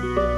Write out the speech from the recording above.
拜。